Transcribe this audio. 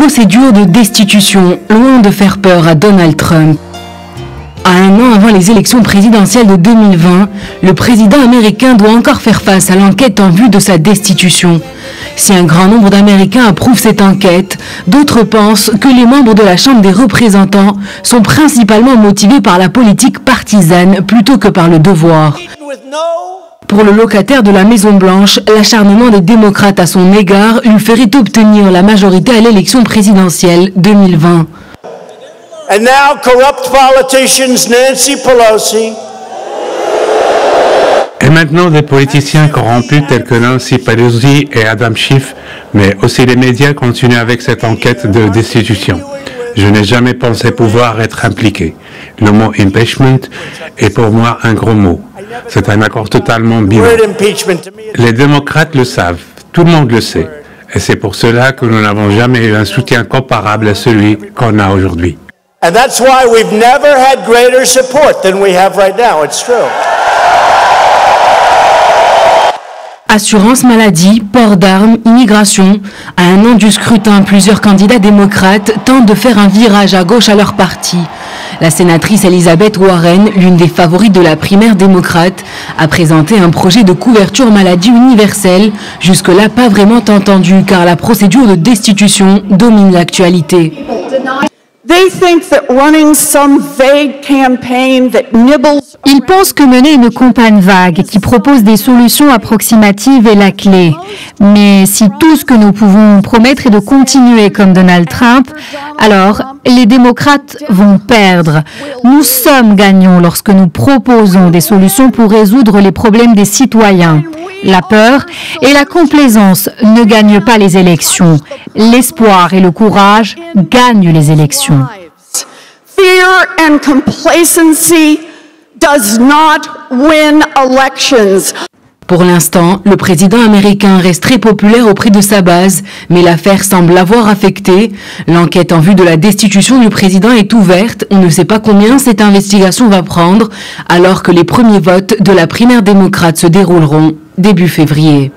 procédure de destitution, loin de faire peur à Donald Trump. À un an avant les élections présidentielles de 2020, le président américain doit encore faire face à l'enquête en vue de sa destitution. Si un grand nombre d'Américains approuvent cette enquête, d'autres pensent que les membres de la Chambre des représentants sont principalement motivés par la politique partisane plutôt que par le devoir. Pour le locataire de la Maison-Blanche, l'acharnement des démocrates à son égard lui ferait obtenir la majorité à l'élection présidentielle 2020. And now corrupt politicians Nancy Pelosi et maintenant des politiciens corrompus tels que Nancy Pelosi et Adam Schiff, mais aussi les médias continuent avec cette enquête de destitution. Je n'ai jamais pensé pouvoir être impliqué. Le mot impeachment est pour moi un gros mot. C'est un accord totalement bidon. Les démocrates le savent, tout le monde le sait. Et c'est pour cela que nous n'avons jamais eu un soutien comparable à celui qu'on a aujourd'hui. And that's why we've never had greater support than we have right now. It's true. Assurance maladie, port d'armes, immigration. À un an du scrutin, plusieurs candidats démocrates tentent de faire un virage à gauche à leur parti. La sénatrice Elizabeth Warren, l'une des favorites de la primaire démocrate, a présenté un projet de couverture maladie universelle, jusque-là pas vraiment entendu car la procédure de destitution domine l'actualité. Ils pensent que mener une campagne vague qui propose des solutions approximatives est la clé. Mais si tout ce que nous pouvons promettre est de continuer comme Donald Trump, alors les démocrates vont perdre. Nous sommes gagnants lorsque nous proposons des solutions pour résoudre les problèmes des citoyens. La peur et la complaisance ne gagnent pas les élections. L'espoir et le courage gagnent les élections. Fear and complacency does not win elections. Pour l'instant, le président américain reste très populaire auprès de sa base, mais l'affaire semble l'avoir affecté. L'enquête en vue de la destitution du président est ouverte. On ne sait pas combien cette investigation va prendre, alors que les premiers votes de la primaire démocrate se dérouleront début février.